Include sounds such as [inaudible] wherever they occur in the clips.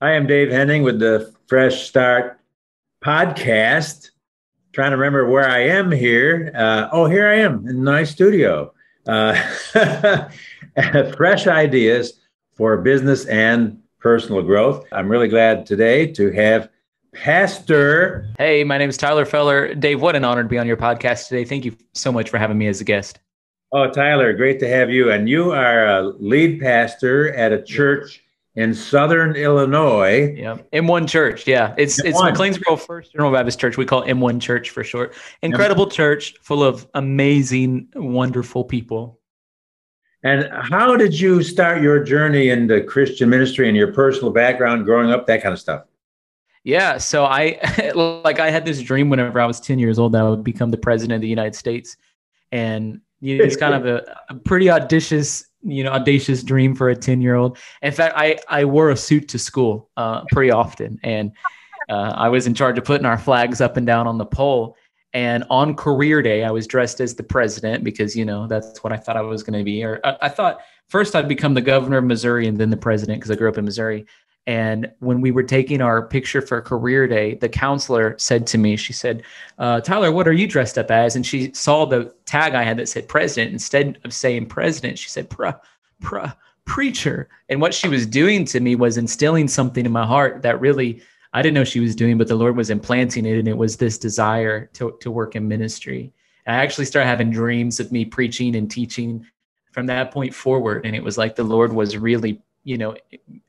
I am Dave Henning with the Fresh Start podcast. Trying to remember where I am here. Uh, oh, here I am in my studio. Uh, [laughs] fresh ideas for business and personal growth. I'm really glad today to have Pastor. Hey, my name is Tyler Feller. Dave, what an honor to be on your podcast today. Thank you so much for having me as a guest. Oh, Tyler, great to have you. And you are a lead pastor at a church in Southern Illinois. Yeah, M1 Church. Yeah, it's M1. it's McLeansboro First General Baptist Church. We call it M1 Church for short. Incredible M- church, full of amazing, wonderful people. And how did you start your journey into Christian ministry and your personal background, growing up, that kind of stuff? Yeah, so I [laughs] like I had this dream whenever I was 10 years old that I would become the president of the United States. And you know, it's kind of [laughs] a, a, pretty audacious, you know, audacious dream for a 10 year old. In fact, I, I wore a suit to school uh, pretty often. And uh, I was in charge of putting our flags up and down on the pole. And on career day, I was dressed as the president because, you know, that's what I thought I was going to be. Or I, I thought first I'd become the governor of Missouri and then the president because I grew up in Missouri. And when we were taking our picture for career day, the counselor said to me, she said, uh, Tyler, what are you dressed up as? And she saw the tag I had that said president. Instead of saying president, she said, preacher. And what she was doing to me was instilling something in my heart that really I didn't know she was doing, but the Lord was implanting it. And it was this desire to, to work in ministry. And I actually started having dreams of me preaching and teaching from that point forward. And it was like the Lord was really you know,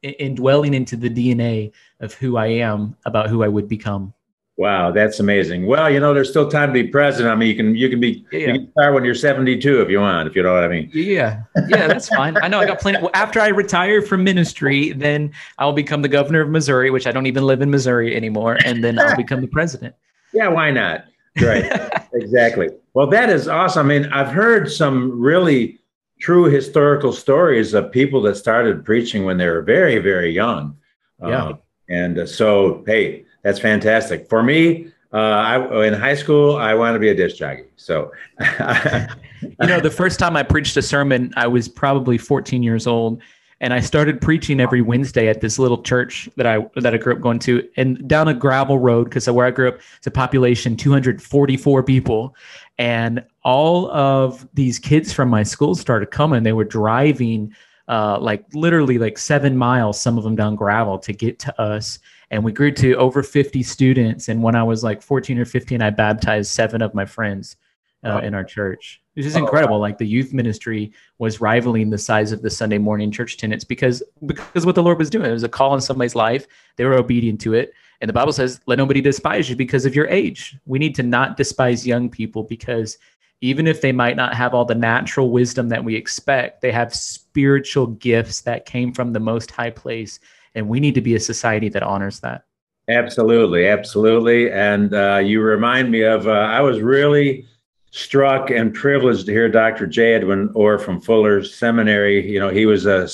indwelling into the DNA of who I am about who I would become. Wow, that's amazing. Well, you know, there's still time to be president. I mean, you can you can be yeah. you can start when you're 72 if you want, if you know what I mean. Yeah, yeah, that's fine. I know I got plenty. Well, after I retire from ministry, then I'll become the governor of Missouri, which I don't even live in Missouri anymore, and then I'll become the president. Yeah, why not? Right, exactly. Well, that is awesome. I mean, I've heard some really true historical stories of people that started preaching when they were very, very young. Yeah. Uh, and uh, so, hey, that's fantastic. For me, uh, I, in high school, I wanted to be a disc jockey. So, [laughs] you know, the first time I preached a sermon, I was probably 14 years old, and I started preaching every Wednesday at this little church that I that I grew up going to, and down a gravel road because where I grew up, it's a population 244 people, and all of these kids from my school started coming. They were driving uh, like literally like seven miles, some of them down gravel to get to us. And we grew to over 50 students. And when I was like 14 or 15, I baptized seven of my friends uh, in our church. This is incredible. Like the youth ministry was rivaling the size of the Sunday morning church attendance because because what the Lord was doing. It was a call in somebody's life. They were obedient to it. And the Bible says, let nobody despise you because of your age. We need to not despise young people because even if they might not have all the natural wisdom that we expect, they have spiritual gifts that came from the most high place. And we need to be a society that honors that. Absolutely. Absolutely. And uh, you remind me of, uh, I was really struck and privileged to hear Dr. J. Edwin Orr from Fuller Seminary. You know, he was a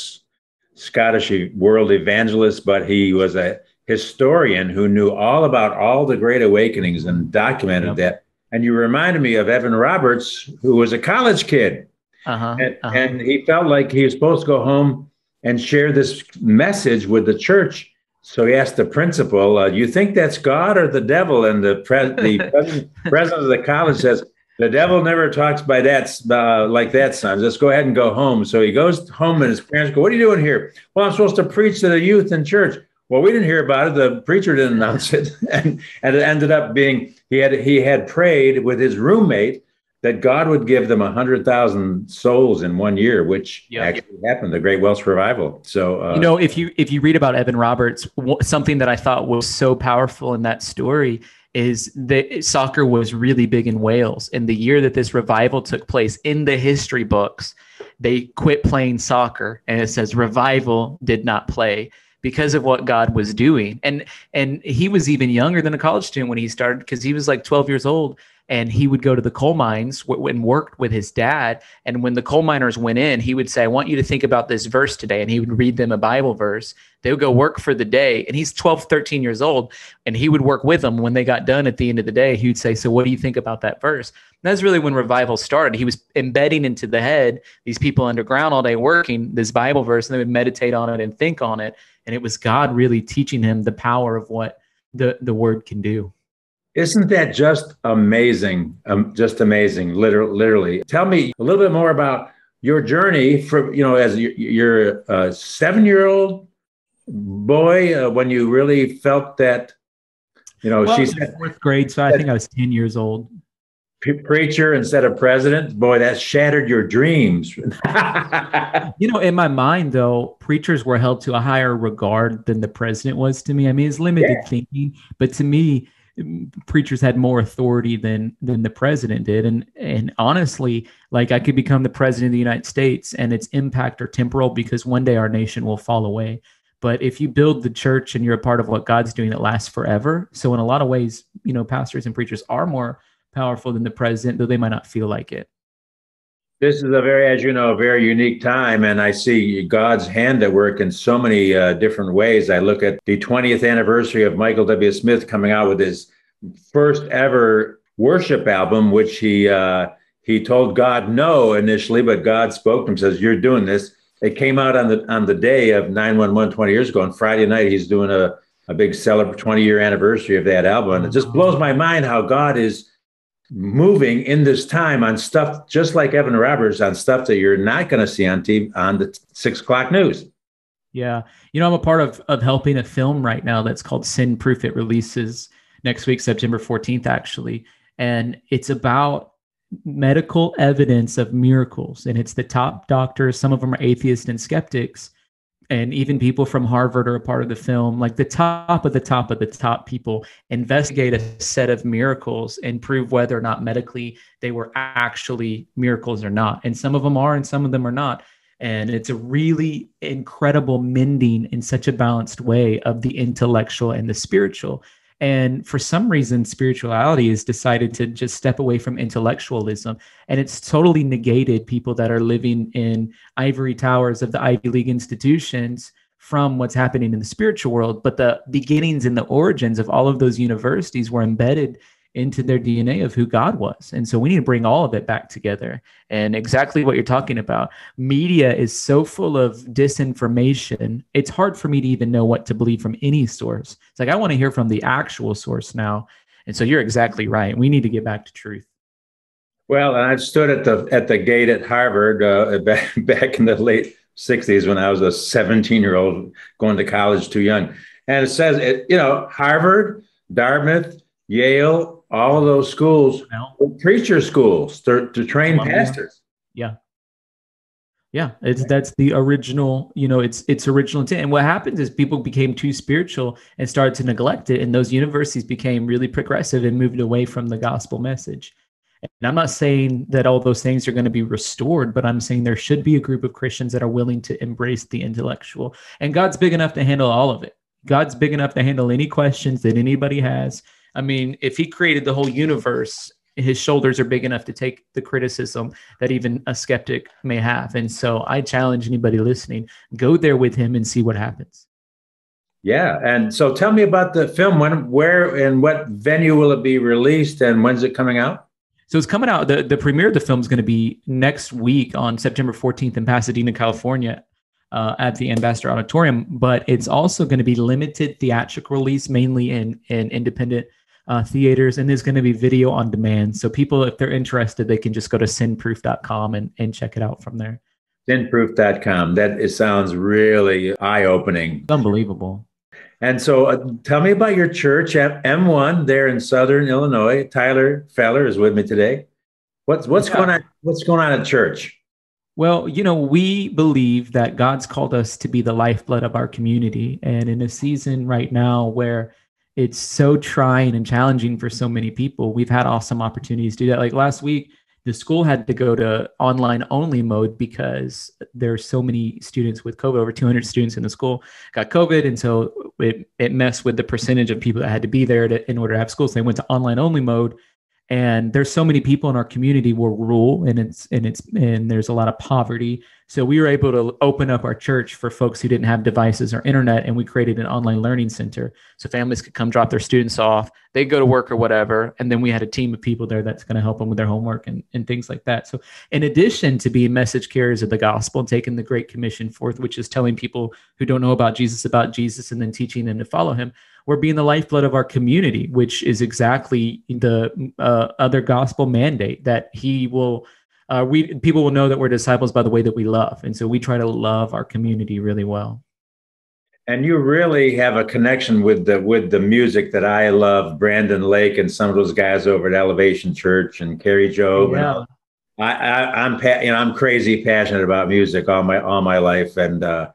Scottish world evangelist, but he was a historian who knew all about all the great awakenings and documented yep. that. And you reminded me of Evan Roberts, who was a college kid. Uh-huh, and, uh-huh. and he felt like he was supposed to go home and share this message with the church. So he asked the principal, uh, "You think that's God or the devil?" And the, pre- the [laughs] president, president of the college says, "The devil never talks by that uh, like that, son. Let's go ahead and go home." So he goes home, and his parents go, "What are you doing here?" Well, I'm supposed to preach to the youth in church. Well, we didn't hear about it. The preacher didn't announce it, [laughs] and, and it ended up being he had he had prayed with his roommate that God would give them a hundred thousand souls in one year, which yep. actually happened. The Great Welsh Revival. So uh, you know, if you if you read about Evan Roberts, something that I thought was so powerful in that story is that soccer was really big in Wales. And the year that this revival took place in the history books, they quit playing soccer, and it says revival did not play because of what God was doing. And and he was even younger than a college student when he started because he was like 12 years old and he would go to the coal mines and worked with his dad. And when the coal miners went in, he would say, I want you to think about this verse today. And he would read them a Bible verse. They would go work for the day. And he's 12, 13 years old. And he would work with them. When they got done at the end of the day, he would say, So what do you think about that verse? And that's really when revival started. He was embedding into the head these people underground all day working this Bible verse, and they would meditate on it and think on it and it was God really teaching him the power of what the the word can do. Isn't that just amazing? Um, just amazing, literally, literally. Tell me a little bit more about your journey from, you know, as your, seven year old boy uh, when you really felt that, you know, well, she's fourth grade. So I think I was 10 years old. Preacher instead of president. Boy, that shattered your dreams. [laughs] you know, in my mind, though, preachers were held to a higher regard than the president was to me. I mean, it's limited yeah. thinking, but to me, preachers had more authority than than the president did. And and honestly like i could become the president of the united states and its impact are temporal because one day our nation will fall away. But if you build the church and you're a part of what god's doing it lasts forever. So in a lot of ways you know pastors and preachers are more powerful than the president though they might not feel like it this is a very, as you know, a very unique time, and I see God's hand at work in so many uh, different ways. I look at the 20th anniversary of Michael W. Smith coming out with his first ever worship album, which he uh, he told God no initially, but God spoke to him, says, "You're doing this." It came out on the on the day of 911 20 years ago. On Friday night, he's doing a a big celebrate 20 year anniversary of that album, and it just blows my mind how God is moving in this time on stuff just like Evan Roberts on stuff that you're not going to see on TV on the six o'clock news. Yeah, you know, I'm a part of of helping a film right now that's called Sin Proof. It releases next week, September 14th, actually, and it's about medical evidence of miracles, and it's the top doctors. Some of them are atheists and skeptics, and even people from Harvard are a part of the film. Like the top of the top of the top people investigate a set of miracles and prove whether or not medically they were actually miracles or not. And some of them are, and some of them are not. And it's a really incredible mending in such a balanced way of the intellectual and the spiritual. And for some reason, spirituality has decided to just step away from intellectualism. And it's totally negated people that are living in ivory towers of the Ivy League institutions from what's happening in the spiritual world. But the beginnings and the origins of all of those universities were embedded into their DNA of who God was. And so we need to bring all of it back together. And exactly what you're talking about. Media is so full of disinformation. It's hard for me to even know what to believe from any source. It's like I want to hear from the actual source now. And so you're exactly right. We need to get back to truth. Well, and I stood at the at the gate at Harvard uh, back [laughs] back in the late 60s when I was a 17 year old going to college too young. And it says, it, you know, Harvard, Dartmouth, Yale, all of those schools preacher schools to, to train pastors. Yeah. Yeah, it's that's the original, you know, it's it's original intent. And what happens is people became too spiritual and started to neglect it, and those universities became really progressive and moved away from the gospel message. And I'm not saying that all those things are going to be restored, but I'm saying there should be a group of Christians that are willing to embrace the intellectual. And God's big enough to handle all of it. God's big enough to handle any questions that anybody has. I mean, if he created the whole universe, his shoulders are big enough to take the criticism that even a skeptic may have. And so I challenge anybody listening, go there with him and see what happens. Yeah. And so tell me about the film. When, where, and what venue will it be released and when's it coming out? So it's coming out. The, the premiere of the film is going to be next week on September 14th in Pasadena, California. Uh, at the Ambassador Auditorium, but it's also going to be limited theatrical release, mainly in in independent uh, theaters, and there's going to be video on demand. So people, if they're interested, they can just go to sinproof.com and, and check it out from there. Sinproof.com. That it sounds really eye opening. Unbelievable. And so uh, tell me about your church at M1 there in Southern Illinois. Tyler Feller is with me today. What's what's yeah. going on? What's going on at church? Well, you know, we believe that God's called us to be the lifeblood of our community. And in a season right now where it's so trying and challenging for so many people. We've had awesome opportunities to do that. Like last week, the school had to go to online only mode because there are so many students with COVID. Over 200 students in the school got COVID, and so it it messed with the percentage of people that had to be there to, in order to have school. So they went to online only mode. And there's so many people in our community where rural and it's and it's and there's a lot of poverty. So we were able to open up our church for folks who didn't have devices or internet, and we created an online learning center so families could come drop their students off. they'd go to work or whatever, and then we had a team of people there that's going to help them with their homework and, and things like that. So, in addition to being message carriers of the gospel and taking the Great Commission forth, which is telling people who don't know about Jesus about Jesus and then teaching them to follow Him, we're being the lifeblood of our community, which is exactly the uh, other gospel mandate that He will uh, we people will know that we're disciples by the way that we love, and so we try to love our community really well. And you really have a connection with the with the music that I love, Brandon Lake and some of those guys over at Elevation Church and Kari Jobe. Yeah. And I, I, am you know I'm crazy passionate about music all my all my life, and uh,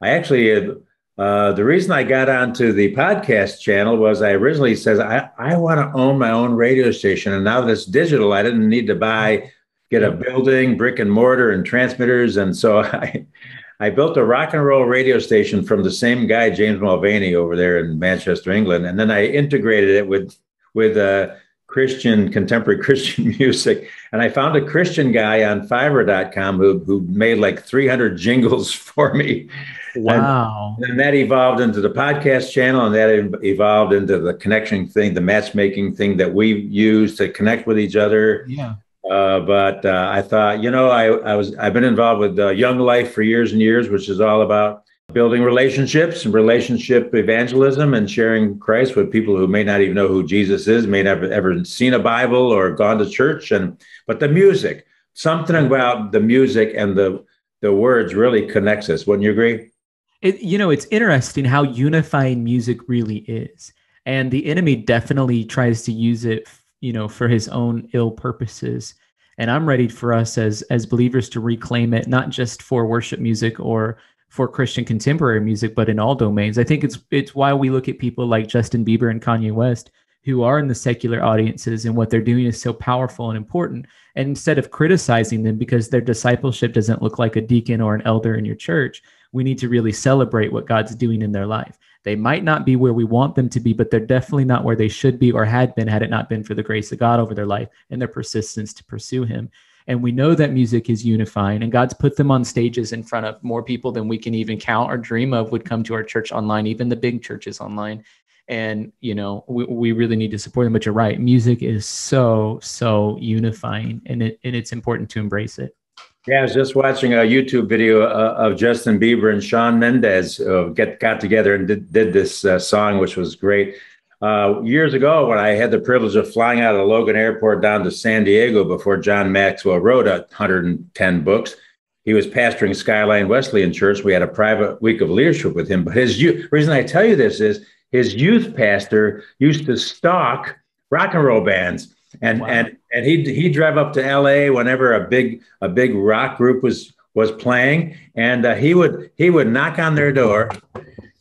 I actually uh, the reason I got onto the podcast channel was I originally says I I want to own my own radio station, and now that it's digital, I didn't need to buy get a building, brick and mortar, and transmitters. And so [laughs] I, I built a rock and roll radio station from the same guy, James Mulvaney, over there in Manchester, England. And then I integrated it with with uh, Christian contemporary [laughs] Christian music. And I found a Christian guy on Fiverr.com who who made like 300 jingles [laughs] for me. Wow. And, and that evolved into the podcast channel, and that evolved into the connection thing, the matchmaking thing that we use to connect with each other. Yeah. Uh, but uh, I thought, you know, I, I was I've been involved with uh, Young Life for years and years, which is all about building relationships and relationship evangelism and sharing Christ with people who may not even know who Jesus is, may never ever seen a Bible or gone to church. And but the music, something about the music and the the words really connects us. Wouldn't you agree? It, you know, it's interesting how unifying music really is, and the enemy definitely tries to use it you know for his own ill purposes. And i'm ready for us as as believers to reclaim it not just for worship music or for christian contemporary music but in all domains. I think it's it's why we look at people like justin bieber and kanye west who are in the secular audiences and what they're doing is so powerful and important and instead of criticizing them because their discipleship doesn't look like a deacon or an elder in your church we need to really celebrate what god's doing in their life they might not be where we want them to be, but they're definitely not where they should be or had been had it not been for the grace of God over their life and their persistence to pursue Him. And we know that music is unifying, and God's put them on stages in front of more people than we can even count or dream of would come to our church online, even the big churches online. And, you know, we, we really need to support them. But you're right, music is so, so unifying, and, it, and it's important to embrace it. Yeah, I was just watching a YouTube video uh, of Justin Bieber and Shawn Mendes uh, get got together and did, did this uh, song, which was great. Uh, years ago, when I had the privilege of flying out of Logan Airport down to San Diego before John Maxwell wrote 110 books, he was pastoring Skyline Wesleyan Church. We had a private week of leadership with him. But his reason I tell you this is his youth pastor used to stalk rock and roll bands and wow. and and he he drive up to L.A. whenever a big a big rock group was was playing, and uh, he would he would knock on their door,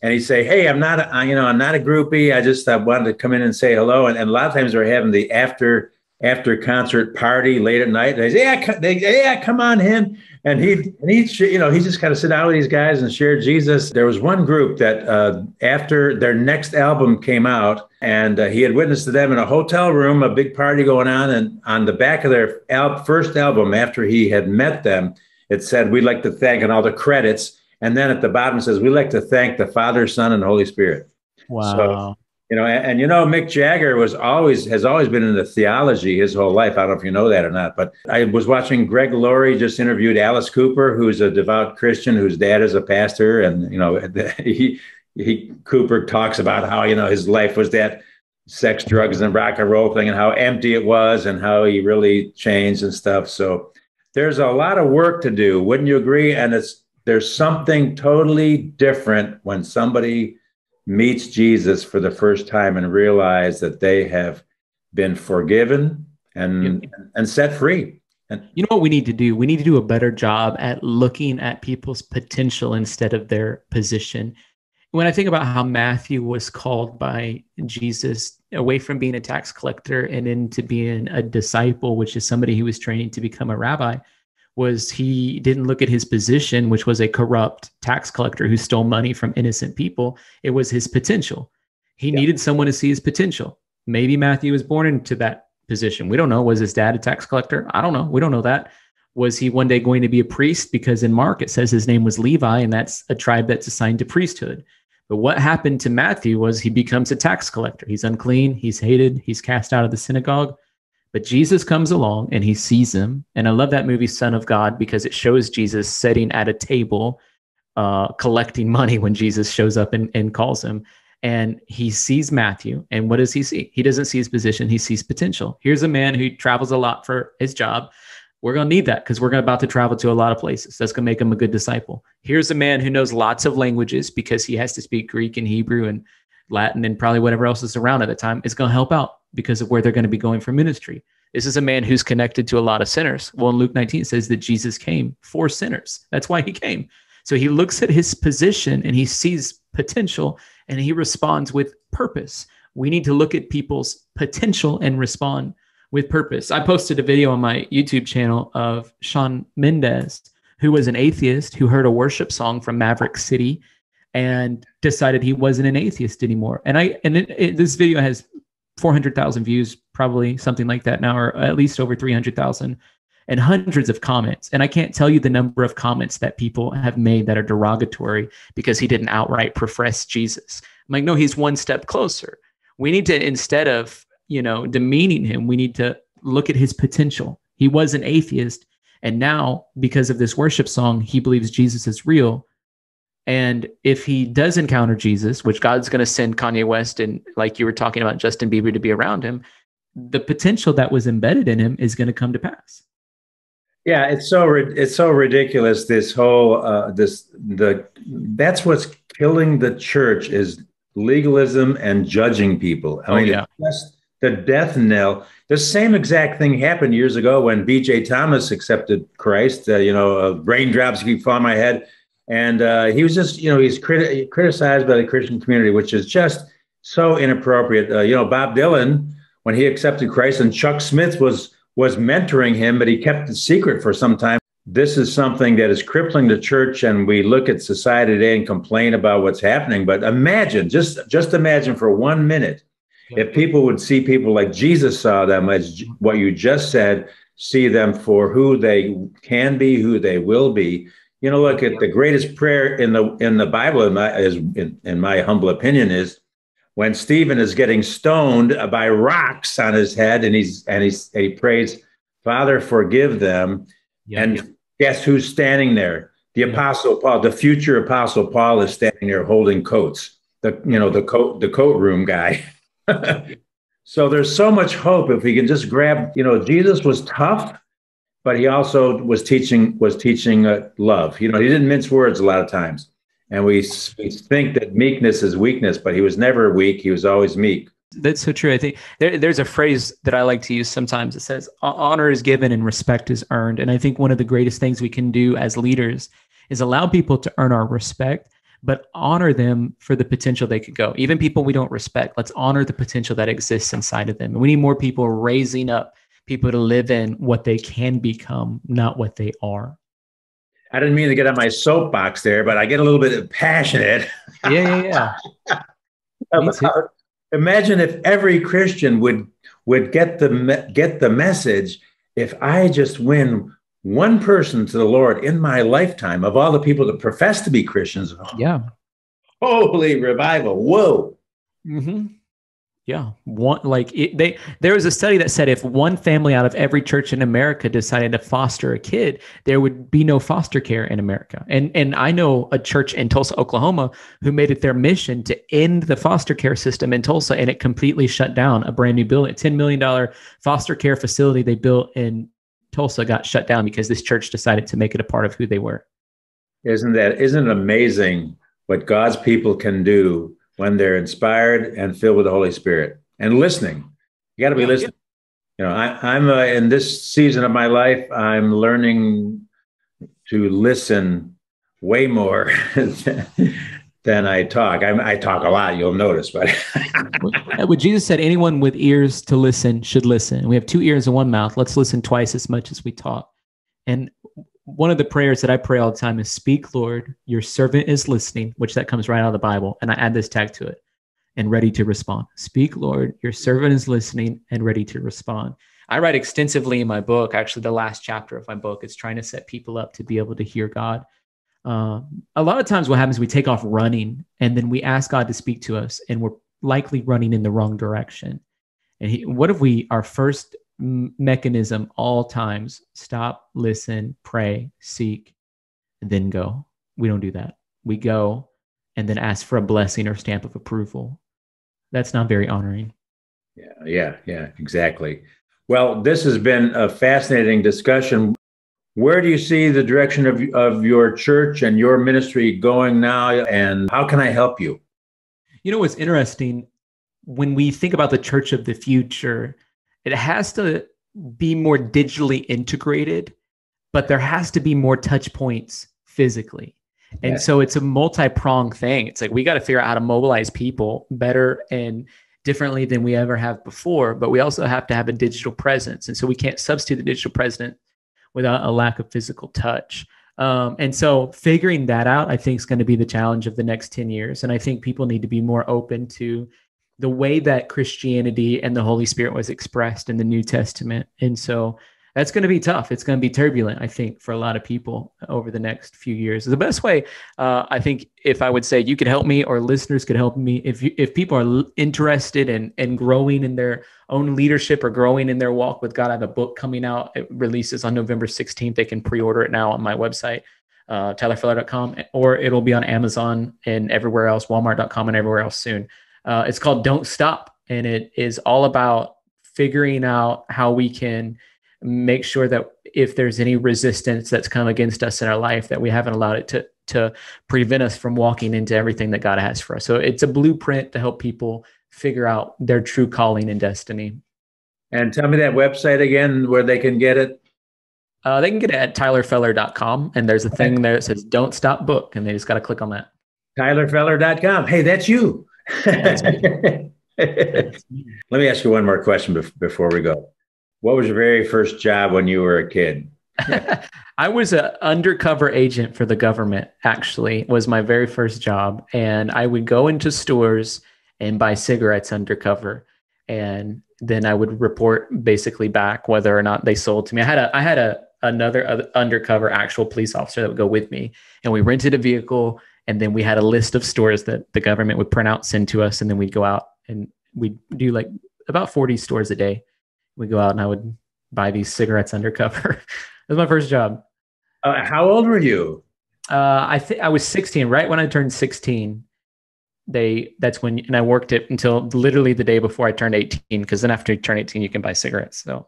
and he'd say, "Hey, I'm not a, you know I'm not a groupie. I just I wanted to come in and say hello." And, and a lot of times we're having the after after concert party late at night. They say, "Yeah, they, yeah, come on in." And he and he you know he just kind of sit down with these guys and share Jesus. There was one group that uh, after their next album came out, and uh, he had witnessed to them in a hotel room, a big party going on, and on the back of their al- first album, after he had met them, it said, "We'd like to thank," and all the credits. And then at the bottom says, "We'd like to thank the Father, Son, and Holy Spirit." Wow. So, you know, and, and, you know, Mick Jagger was always has always been into theology his whole life. I don't know if you know that or not, but I was watching Greg Laurie just interviewed Alice Cooper, who's a devout Christian whose dad is a pastor, and you know, [laughs] he he Cooper talks about how you know his life was that sex, drugs, and rock and roll thing, and how empty it was, and how he really changed and stuff. So there's a lot of work to do, wouldn't you agree? And it's there's something totally different when somebody meets Jesus for the first time and realize that they have been forgiven and and set free. And you know what we need to do? We need to do a better job at looking at people's potential instead of their position. When I think about how Matthew was called by Jesus away from being a tax collector and into being a disciple, which is somebody who was training to become a rabbi, was he didn't look at his position, which was a corrupt tax collector who stole money from innocent people. It was his potential. He yeah. needed someone to see his potential. Maybe Matthew was born into that position. We don't know. Was his dad a tax collector? I don't know. We don't know that. Was he one day going to be a priest? Because in Mark, it says his name was Levi, and that's a tribe that's assigned to priesthood. But what happened to Matthew was he becomes a tax collector. He's unclean, he's hated, he's cast out of the synagogue. But Jesus comes along and he sees him. And I love that movie, Son of God, because it shows Jesus sitting at a table uh, collecting money when Jesus shows up and, and calls him. And he sees Matthew. And what does he see? He doesn't see his position, he sees potential. Here's a man who travels a lot for his job. We're going to need that because we're about to travel to a lot of places. That's going to make him a good disciple. Here's a man who knows lots of languages because he has to speak Greek and Hebrew and Latin and probably whatever else is around at the time. Is going to help out because of where they're going to be going for ministry. This is a man who's connected to a lot of sinners. Well, in Luke 19, it says that Jesus came for sinners. That's why he came. So he looks at his position and he sees potential and he responds with purpose. We need to look at people's potential and respond with purpose. I posted a video on my YouTube channel of Shawn Mendes, who was an atheist who heard a worship song from Maverick City and decided he wasn't an atheist anymore. And I and it, it, this video has 400,000 views, probably something like that now, or at least over 300,000, and hundreds of comments. And I can't tell you the number of comments that people have made that are derogatory because he didn't outright profess Jesus. I'm like, no, he's one step closer. We need to, instead of, you know, demeaning him, we need to look at his potential. He was an atheist. And now, because of this worship song, he believes Jesus is real. And if he does encounter Jesus, which God's going to send Kanye West and, like you were talking about, Justin Bieber to be around him, the potential that was embedded in him is going to come to pass. Yeah, it's so it's so ridiculous. This whole uh, this the that's what's killing the church is legalism and judging people. I oh, mean, yeah. the death knell. The same exact thing happened years ago when B.J. Thomas accepted Christ. Uh, you know, uh, raindrops keep falling on my head and uh, he was just, you know, he's criti- criticized by the Christian community, which is just so inappropriate. Uh, you know, Bob Dylan, when he accepted Christ, and Chuck Smith was was mentoring him, but he kept it secret for some time. This is something that is crippling the church, and we look at society today and complain about what's happening. But imagine, just just imagine for one minute, if people would see people like Jesus saw them, as what you just said, see them for who they can be, who they will be you know, look at the greatest prayer in the in the Bible, in my, is, in, in my humble opinion, is when Stephen is getting stoned by rocks on his head, and he's and he's and he prays, "Father, forgive them." Yeah, and yeah. guess who's standing there? The yeah. Apostle Paul, the future Apostle Paul, is standing there holding coats. The you know the coat the coat room guy. [laughs] so there's so much hope if we can just grab. You know, Jesus was tough but he also was teaching was teaching uh, love. You know, he didn't mince words a lot of times, and we, we think that meekness is weakness, but he was never weak. He was always meek. That's so true. I think there, there's a phrase that I like to use sometimes. It says, "Honor is given and respect is earned." And I think one of the greatest things we can do as leaders is allow people to earn our respect, but honor them for the potential they could go. Even people we don't respect, let's honor the potential that exists inside of them. And we need more people raising up people to live in what they can become, not what they are. I didn't mean to get on my soapbox there, but I get a little bit passionate. Yeah, yeah, yeah. [laughs] about, imagine if every Christian would would get the get the message. If I just win one person to the Lord in my lifetime, of all the people that profess to be Christians, yeah, [laughs] holy revival! Whoa. Mm-hmm. Yeah, one like it, they there was a study that said if one family out of every church in America decided to foster a kid, there would be no foster care in America. And and I know a church in Tulsa, Oklahoma, who made it their mission to end the foster care system in Tulsa, and it completely shut down a brand new building, ten million dollar foster care facility they built in Tulsa got shut down because this church decided to make it a part of who they were. Isn't that isn't it amazing what God's people can do when they're inspired and filled with the Holy Spirit and listening. You got to be listening. You know, I, am uh, in this season of my life. I'm learning to listen way more [laughs] than I talk. I, I, talk a lot. You'll notice, but what Jesus said: anyone with ears to listen should listen. We have two ears and one mouth. Let's listen twice as much as we talk. And one of the prayers that I pray all the time is speak, Lord, your servant is listening, which that comes right out of the Bible. And I add this tag to it and ready to respond. Speak, Lord, your servant is listening and ready to respond. I write extensively in my book. Actually, the last chapter of my book is trying to set people up to be able to hear God. Uh, a lot of times, what happens, we take off running and then we ask God to speak to us, and we're likely running in the wrong direction. And he, what if we, our first mechanism, all times, stop, listen, pray, seek, and then go? We don't do that. We go and then ask for a blessing or stamp of approval. That's not very honoring. Yeah, yeah, yeah, exactly. Well, this has been a fascinating discussion. Where do you see the direction of, of your church and your ministry going now? And how can I help you? You know what's interesting? When we think about the church of the future, it has to be more digitally integrated, but there has to be more touch points physically. And yeah. so it's a multi-pronged thing. It's like we got to figure out how to mobilize people better and differently than we ever have before, but we also have to have a digital presence. And so we can't substitute the digital presence without a lack of physical touch. Um, and so figuring that out, I think, is going to be the challenge of the next 10 years. And I think people need to be more open to the way that Christianity and the Holy Spirit was expressed in the New Testament. And so that's going to be tough. It's going to be turbulent, I think, for a lot of people over the next few years. The best way, uh, I think, if I would say you could help me or listeners could help me, if you, if people are interested in in growing in their own leadership or growing in their walk with God, I have a book coming out. It releases on November 16th. They can pre-order it now on my website, uh, tylerfeller.com, or it'll be on Amazon and everywhere else, Walmart.com and everywhere else soon. Uh, it's called Don't Stop, and it is all about figuring out how we can – make sure that if there's any resistance that's come against us in our life that we haven't allowed it to to prevent us from walking into everything that God has for us. So it's a blueprint to help people figure out their true calling and destiny. And tell me that website again where they can get it. Uh, they can get it at tylerfeller.com. And there's a thing there that says don't stop book. And they just got to click on that. Tylerfeller.com. Hey, that's you. Let me ask you one more question before we go. What was your very first job when you were a kid? [laughs] I was an undercover agent for the government, actually, was my very first job. And I would go into stores and buy cigarettes undercover. And then I would report basically back whether or not they sold to me. I had a I had a another undercover actual police officer that would go with me. And we rented a vehicle and then we had a list of stores that the government would print out, send to us, and then we'd go out and we'd do like about 40 stores a day We'd go out and I would buy these cigarettes [laughs] undercover. it was my first job. Uh, how old were you? Uh, I think I was 16. Right when I turned 16, they that's when and I worked it until literally the day before I turned 18. Because then after you turn 18, you can buy cigarettes. So.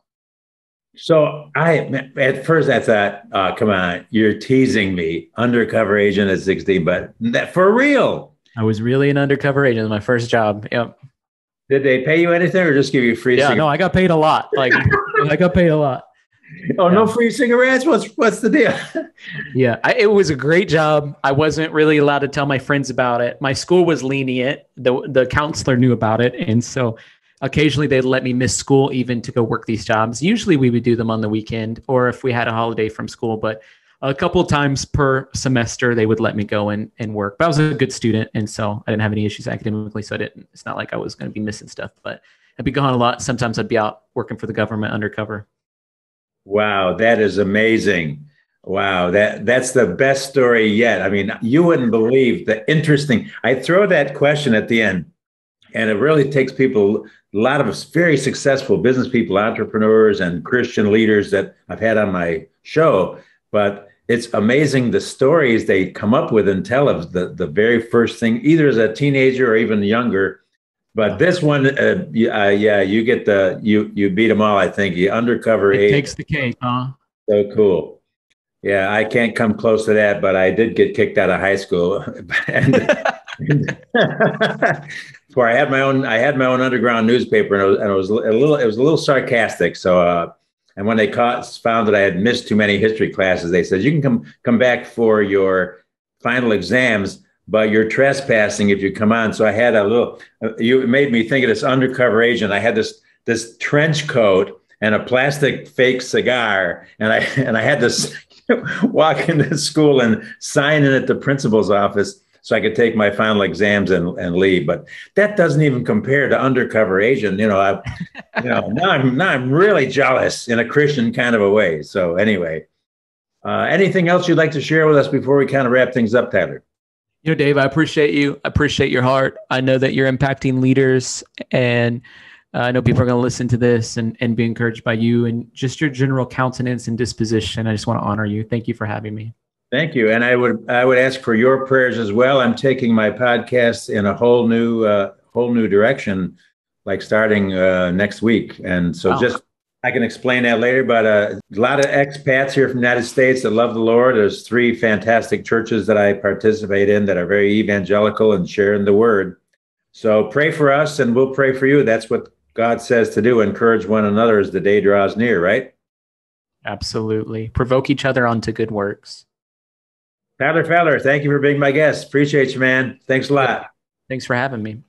So I at first I thought, uh, come on, you're teasing me, undercover agent at 16, but that for real. I was really an undercover agent. My first job. Yep. Did they pay you anything or just give you free? Yeah, cigarettes? no, I got paid a lot. Like [laughs] I got paid a lot. Oh, yeah. no free cigarettes. What's what's the deal? [laughs] yeah, I, it was a great job. I wasn't really allowed to tell my friends about it. My school was lenient. the The counselor knew about it, and so occasionally they'd let me miss school even to go work these jobs. Usually we would do them on the weekend or if we had a holiday from school, but a couple times per semester they would let me go and, and work. But i was a good student and so i didn't have any issues academically so i didn't it's not like i was going to be missing stuff but i'd be gone a lot. Sometimes i'd be out working for the government undercover. Wow that is amazing. Wow that that's the best story yet. I mean you wouldn't believe the interesting i throw that question at the end and it really takes people a lot of very successful business people entrepreneurs and christian leaders that i've had on my show but it's amazing the stories they come up with and tell of the, the very first thing, either as a teenager or even younger. But this one, uh, uh, yeah, you get the you you beat them all. I think you undercover. It takes the cake, huh? So cool. Yeah, I can't come close to that, but I did get kicked out of high school. [laughs] and, [laughs] where I had my own, I had my own underground newspaper, and it was, and it was a little, it was a little sarcastic. So uh, and when they caught, found that I had missed too many history classes, they said, you can come, come back for your final exams, but you're trespassing if you come on. So I had a little, you made me think of this undercover agent. I had this, this trench coat and a plastic fake cigar. And I, [laughs] and I had to [laughs] walk into school and sign in at the principal's office so I could take my final exams and, and leave. But that doesn't even compare to undercover agent. You know, I, you know, now I'm now I'm really jealous in a Christian kind of a way. So anyway, uh, anything else you'd like to share with us before we kind of wrap things up, Tyler? You know, Dave, I appreciate you. I appreciate your heart. I know that you're impacting leaders, and uh, I know people are going to listen to this and, and be encouraged by you and just your general countenance and disposition. I just want to honor you. Thank you for having me. Thank you, and I would I would ask for your prayers as well. I'm taking my podcast in a whole new uh, whole new direction, like starting uh, next week, and so wow. just I can explain that later. But uh, a lot of expats here from the United States that love the Lord. There's three fantastic churches that I participate in that are very evangelical and sharing the word. So pray for us, and we'll pray for you. That's what God says to do. Encourage one another as the day draws near. Right? Absolutely. Provoke each other onto good works. Tyler Feller, thank you for being my guest. Appreciate you, man. Thanks a lot. Thanks for having me.